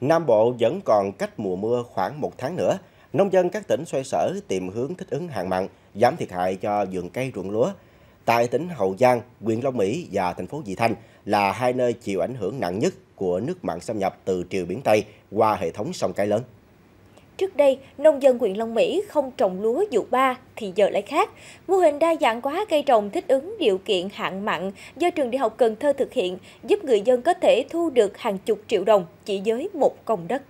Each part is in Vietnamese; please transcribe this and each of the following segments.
Nam Bộ vẫn còn cách mùa mưa khoảng một tháng nữa. Nông dân các tỉnh xoay sở tìm hướng thích ứng hạn mặn, giảm thiệt hại cho vườn cây ruộng lúa. Tại tỉnh Hậu Giang, huyện Long Mỹ và thành phố Vị Thanh là hai nơi chịu ảnh hưởng nặng nhất của nước mặn xâm nhập từ triều biển Tây qua hệ thống sông cái lớn. Trước đây, nông dân huyện Long Mỹ không trồng lúa vụ ba thì giờ lại khác. Mô hình đa dạng hóa cây trồng thích ứng điều kiện hạn mặn do trường Đại học Cần Thơ thực hiện giúp người dân có thể thu được hàng chục triệu đồng chỉ với một công đất.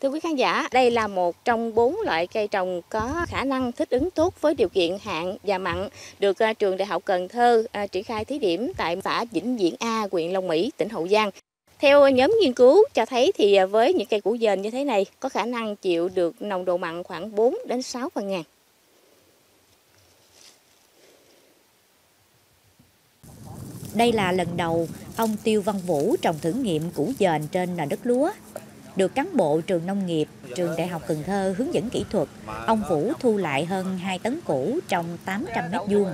Thưa quý khán giả, đây là một trong bốn loại cây trồng có khả năng thích ứng tốt với điều kiện hạn và mặn, được à, trường Đại học Cần Thơ à, triển khai thí điểm tại xã Vĩnh Diễn A, huyện Long Mỹ, tỉnh Hậu Giang. Theo nhóm nghiên cứu cho thấy thì với những cây củ dền như thế này, có khả năng chịu được nồng độ mặn khoảng 4 đến 6 phần ngàn. Đây là lần đầu ông Tiêu Văn Vũ trồng thử nghiệm củ dền trên nền đất lúa. Được cán bộ trường nông nghiệp, trường Đại học Cần Thơ hướng dẫn kỹ thuật, ông Vũ thu lại hơn 2 tấn củ trong 800 mét vuông.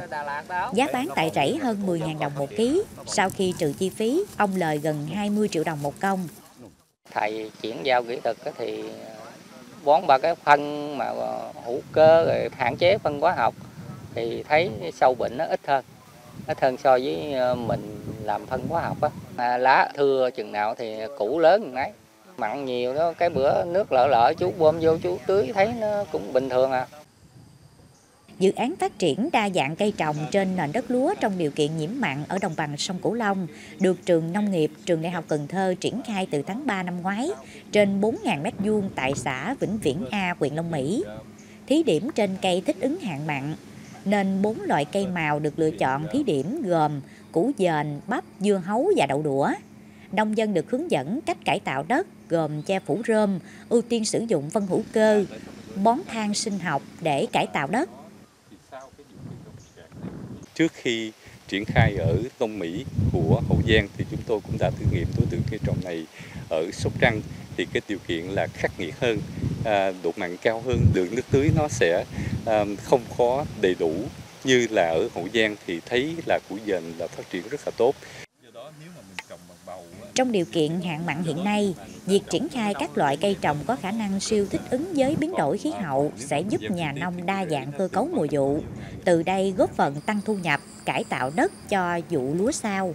Giá bán tại rẫy hơn 10.000 đồng một ký. Sau khi trừ chi phí, ông lời gần 20 triệu đồng một công. Thầy chuyển giao kỹ thuật thì bón ba cái phân mà ờ, hữu cơ rồi hạn chế phân hóa học thì thấy sâu bệnh nó ít hơn ít hơn so với ờ, mình làm phân hóa học á à, lá thưa chừng nào thì củ lớn chừng ấy mặn nhiều đó cái bữa nước lợ lợ chú bơm vô chú tưới thấy nó cũng bình thường à Dự án phát triển đa dạng cây trồng trên nền đất lúa trong điều kiện nhiễm mặn ở đồng bằng sông Cửu Long được trường nông nghiệp trường Đại học Cần Thơ triển khai từ tháng 3 năm ngoái trên 4.000 m2 tại xã Vĩnh Viễn A, huyện Long Mỹ. Thí điểm trên cây thích ứng hạn mặn nên bốn loại cây màu được lựa chọn thí điểm gồm củ dền, bắp, dưa hấu và đậu đũa. Nông dân được hướng dẫn cách cải tạo đất gồm che phủ rơm, ưu tiên sử dụng phân hữu cơ, bón than sinh học để cải tạo đất. Trước khi triển khai ở Long Mỹ của Hậu Giang thì chúng tôi cũng đã thử nghiệm đối tượng cây trồng này ở Sóc Trăng thì cái điều kiện là khắc nghiệt hơn, à, độ mặn cao hơn, lượng nước tưới nó sẽ à, không có đầy đủ như là ở Hậu Giang thì thấy là củ dền là phát triển rất là tốt. Trong điều kiện hạn mặn hiện nay, việc triển khai các loại cây trồng có khả năng siêu thích ứng với biến đổi khí hậu sẽ giúp nhà nông đa dạng cơ cấu mùa vụ. Từ đây góp phần tăng thu nhập, cải tạo đất cho vụ lúa sau.